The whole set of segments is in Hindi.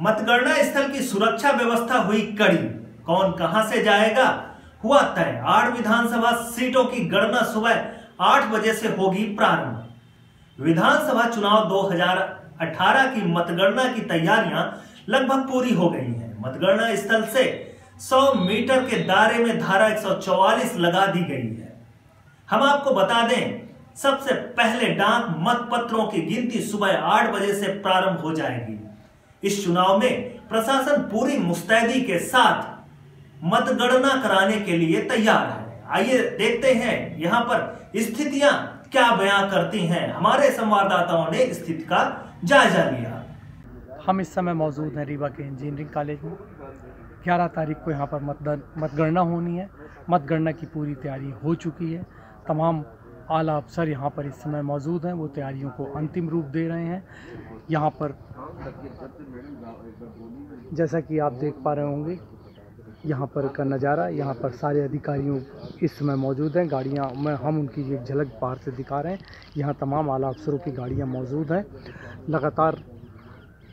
मतगणना स्थल की सुरक्षा व्यवस्था हुई कड़ी। कौन कहाँ से जाएगा? हुआ तय। आठ विधानसभा सीटों की गणना सुबह आठ बजे से होगी प्रारंभ। विधानसभा चुनाव 2018 की मतगणना की तैयारियाँ लगभग पूरी हो गई हैं। मतगणना स्थल से 100 मीटर के दायरे में धारा 144 लगा दी गई है। हम आपको बता दें, सबसे पहले डाक मत पत्रों की गिनती सुबह आठ बजे से प्रारंभ हो जाएगी। इस चुनाव में प्रशासन पूरी मुस्तैदी के साथ मतगणना कराने के लिए तैयार है। आइए देखते हैं यहाँ पर स्थितियाँ क्या बयां करती हैं। हमारे संवाददाताओं ने स्थिति का जायजा लिया। हम इस समय मौजूद हैं रीवा के इंजीनियरिंग कॉलेज में। 11 तारीख को यहाँ पर मतदान मतगणना होनी है। मतगणना की पूरी तैयारी हो चुकी है। तमाम आला अफसर यहाँ पर इस समय मौजूद हैं। वो तैयारियों को अंतिम रूप दे रहे हैं। यहाँ पर जैसा कि आप देख पा रहे होंगे, यहाँ पर का नज़ारा, यहाँ पर सारे अधिकारियों इस समय मौजूद हैं। गाड़ियाँ, में, हम उनकी एक झलक बाहर से दिखा रहे हैं। यहाँ तमाम आला अफसरों की गाड़ियाँ मौजूद हैं। लगातार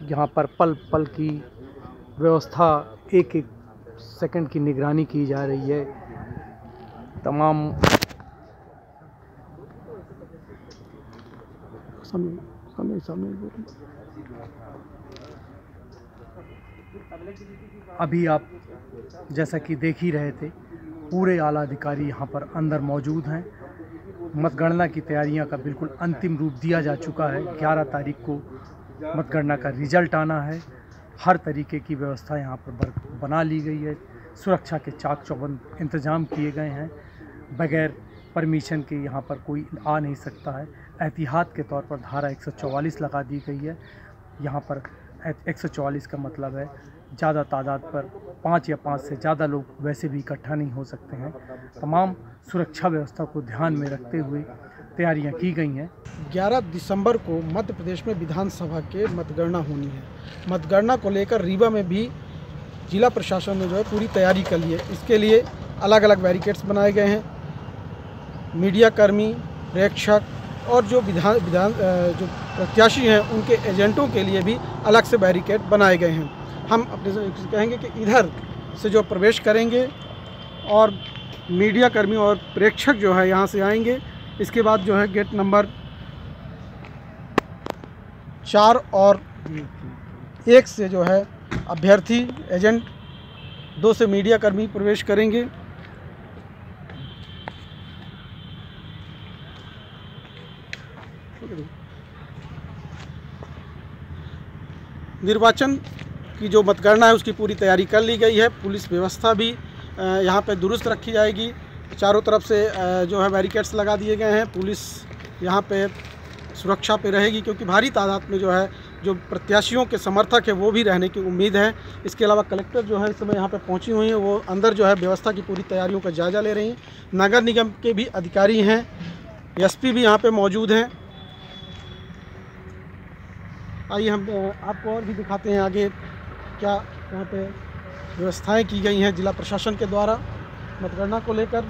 यहाँ पर पल पल की व्यवस्था एक एक सेकंड की निगरानी की जा रही है। तमाम समय समय समय अभी आप जैसा कि देख ही रहे थे, पूरे आला अधिकारी यहाँ पर अंदर मौजूद हैं। मतगणना की तैयारियाँ का बिल्कुल अंतिम रूप दिया जा चुका है। 11 तारीख को मतगणना का रिज़ल्ट आना है। हर तरीके की व्यवस्था यहाँ पर बना ली गई है। सुरक्षा के चाक चौबंद इंतज़ाम किए गए हैं। बगैर परमिशन के यहाँ पर कोई आ नहीं सकता है। एहतियात के तौर पर धारा 144 लगा दी गई है। यहाँ पर 144 का मतलब है, ज़्यादा तादाद पर पाँच या पाँच से ज़्यादा लोग वैसे भी इकट्ठा नहीं हो सकते हैं। तमाम सुरक्षा व्यवस्था को ध्यान में रखते हुए तैयारियाँ की गई हैं। 11 दिसंबर को मध्य प्रदेश में विधानसभा के मतगणना होनी है। मतगणना को लेकर रीवा में भी जिला प्रशासन ने जो है पूरी तैयारी कर ली है। इसके लिए अलग अलग बैरिकेड्स बनाए गए हैं। मीडिया कर्मी, प्रेक्षक और जो विधान विधान जो प्रत्याशी हैं, उनके एजेंटों के लिए भी अलग से बैरिकेड बनाए गए हैं। हम अपने कहेंगे कि इधर से जो प्रवेश करेंगे और मीडिया कर्मी और प्रेक्षक जो है यहाँ से आएँगे। इसके बाद जो है गेट नंबर चार और एक से जो है अभ्यर्थी, एजेंट, दो से मीडिया कर्मी प्रवेश करेंगे। निर्वाचन की जो मतगणना है, उसकी पूरी तैयारी कर ली गई है। पुलिस व्यवस्था भी यहाँ पे दुरुस्त रखी जाएगी। चारों तरफ़ से जो है बैरिकेड्स लगा दिए गए हैं। पुलिस यहाँ पे सुरक्षा पे रहेगी, क्योंकि भारी तादाद में जो है, जो प्रत्याशियों के समर्थक है, वो भी रहने की उम्मीद है। इसके अलावा कलेक्टर जो है, इस समय यहाँ पर पहुँची हुई हैं। वो अंदर जो है, व्यवस्था की पूरी तैयारियों का जायज़ा ले रही हैं। नगर निगम के भी अधिकारी हैं। एसपी भी यहाँ पर मौजूद हैं। आइए हम आपको और भी दिखाते हैं आगे क्या यहाँ पे व्यवस्थाएँ की गई हैं जिला प्रशासन के द्वारा। मतगणना को लेकर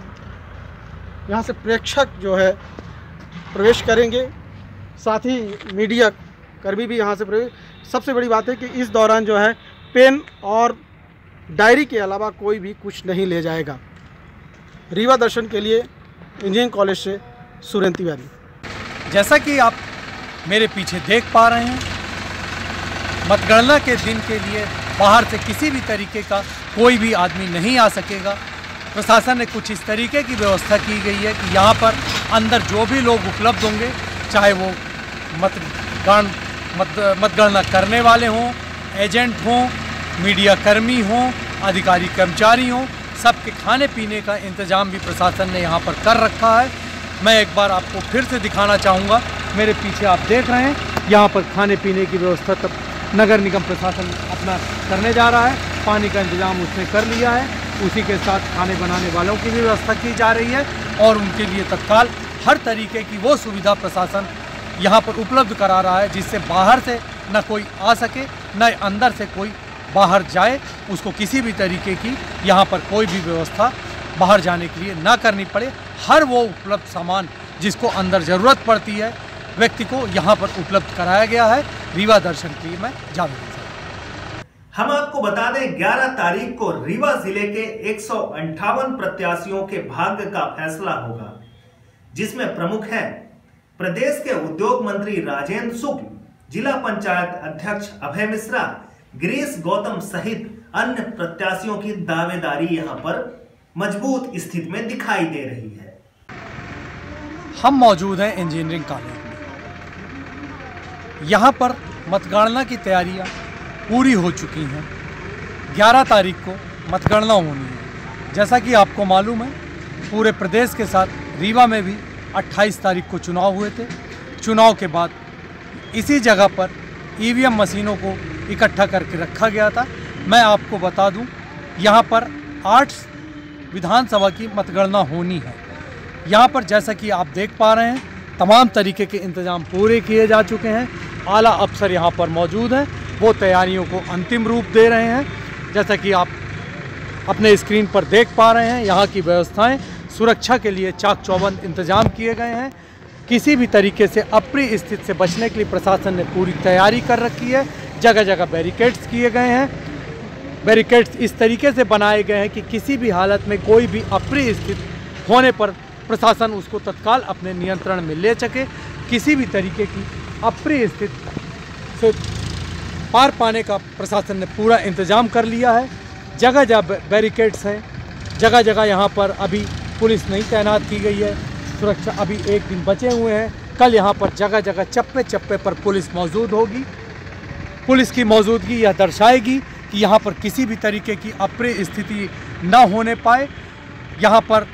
यहाँ से प्रेक्षक जो है प्रवेश करेंगे। साथ ही मीडिया कर्मी भी यहाँ से प्रवेश। सबसे बड़ी बात है कि इस दौरान जो है पेन और डायरी के अलावा कोई भी कुछ नहीं ले जाएगा। रीवा दर्शन के लिए इंजीनियरिंग कॉलेज से सुरेंद्र तिवारी। जैसा कि आप मेरे पीछे देख पा रहे हैं मतगणना के दिन के लिए बाहर से किसी भी तरीके का कोई भी आदमी नहीं आ सकेगा। प्रशासन ने कुछ इस तरीके की व्यवस्था की गई है कि यहाँ पर अंदर जो भी लोग उपलब्ध होंगे, चाहे वो मतगण, मत, मतगणना करने वाले हों, एजेंट हों, मीडिया कर्मी हों, अधिकारी कर्मचारी हों, सबके खाने पीने का इंतज़ाम भी प्रशासन ने यहाँ पर कर रखा है। मैं एक बार आपको फिर से दिखाना चाहूँगा। मेरे पीछे आप देख रहे हैं, यहाँ पर खाने पीने की व्यवस्था तब नगर निगम प्रशासन अपना करने जा रहा है। पानी का इंतज़ाम उसने कर लिया है। उसी के साथ खाने बनाने वालों की भी व्यवस्था की जा रही है और उनके लिए तत्काल हर तरीके की वो सुविधा प्रशासन यहाँ पर उपलब्ध करा रहा है, जिससे बाहर से न कोई आ सके, न अंदर से कोई बाहर जाए। उसको किसी भी तरीके की यहाँ पर कोई भी व्यवस्था बाहर जाने के लिए ना करनी पड़े। हर वो उपलब्ध सामान जिसको अंदर ज़रूरत पड़ती है, व्यक्ति को यहाँ पर उपलब्ध कराया गया है। रीवा दर्शन के लिए मैं जावेद हम आपको बता दें 11 तारीख को रीवा ज़िले के एक प्रत्याशियों के भाग्य का फैसला होगा जिसमें प्रमुख है प्रदेश के उद्योग मंत्री राजेंद्र शुक्ल जिला पंचायत अध्यक्ष अभय मिश्रा गिरीश गौतम सहित अन्य प्रत्याशियों की दावेदारी यहाँ पर मज़बूत स्थिति में दिखाई दे रही है। हम मौजूद हैं इंजीनियरिंग कॉलेज। यहाँ पर मतगणना की तैयारियाँ पूरी हो चुकी हैं। 11 तारीख को मतगणना होनी है। जैसा कि आपको मालूम है, पूरे प्रदेश के साथ रीवा में भी 28 तारीख को चुनाव हुए थे। चुनाव के बाद इसी जगह पर ईवीएम मशीनों को इकट्ठा करके रखा गया था। मैं आपको बता दूँ, यहाँ पर आठ विधानसभा की मतगणना होनी है। यहाँ पर जैसा कि आप देख पा रहे हैं तमाम तरीके के इंतज़ाम पूरे किए जा चुके हैं। आला अफसर यहाँ पर मौजूद हैं। वो तैयारियों को अंतिम रूप दे रहे हैं। जैसा कि आप अपने स्क्रीन पर देख पा रहे हैं, यहाँ की व्यवस्थाएँ सुरक्षा के लिए चाक चौबंद इंतज़ाम किए गए हैं। किसी भी तरीके से अप्रिय स्थिति से बचने के लिए प्रशासन ने पूरी तैयारी कर रखी है। जगह जगह बैरिकेड्स किए गए हैं। बैरिकेड्स इस तरीके से बनाए गए हैं कि किसी भी हालत में कोई भी अप्रिय स्थिति होने पर प्रशासन उसको तत्काल अपने नियंत्रण में ले सके, किसी भी तरीके की अप्रिय स्थिति से पार पाने का प्रशासन ने पूरा इंतज़ाम कर लिया है। जगह जगह बैरिकेड्स हैं, जगह जगह यहाँ पर अभी पुलिस नहीं तैनात की गई है। सुरक्षा अभी एक दिन बचे हुए हैं। कल यहाँ पर जगह जगह चप्पे चप्पे पर पुलिस मौजूद होगी। पुलिस की मौजूदगी यह दर्शाएगी कि यहाँ पर किसी भी तरीके की अप्रिय स्थिति न होने पाए। यहाँ पर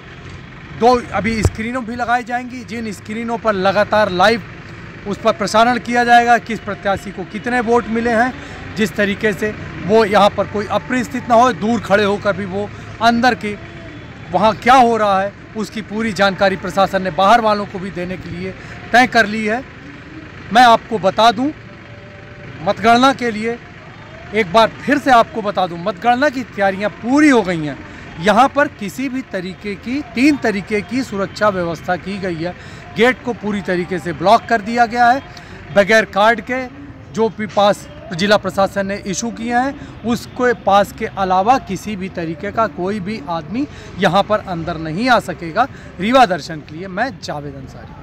दो अभी स्क्रीनों भी लगाई जाएँगी। जिन स्क्रीनों पर लगातार लाइव उस पर प्रसारण किया जाएगा, किस प्रत्याशी को कितने वोट मिले हैं, जिस तरीके से वो यहाँ पर कोई अप्रिय स्थिति ना हो, दूर खड़े होकर भी वो अंदर की वहाँ क्या हो रहा है, उसकी पूरी जानकारी प्रशासन ने बाहर वालों को भी देने के लिए तय कर ली है। मैं आपको बता दूँ, मतगणना के लिए एक बार फिर से आपको बता दूँ, मतगणना की तैयारियाँ पूरी हो गई हैं। यहाँ पर किसी भी तरीके की, तीन तरीके की सुरक्षा व्यवस्था की गई है। गेट को पूरी तरीके से ब्लॉक कर दिया गया है। बगैर कार्ड के जो भी पास जिला प्रशासन ने इशू किए हैं, उसके पास के अलावा किसी भी तरीके का कोई भी आदमी यहाँ पर अंदर नहीं आ सकेगा। रीवा दर्शन के लिए मैं जावेद अंसारी।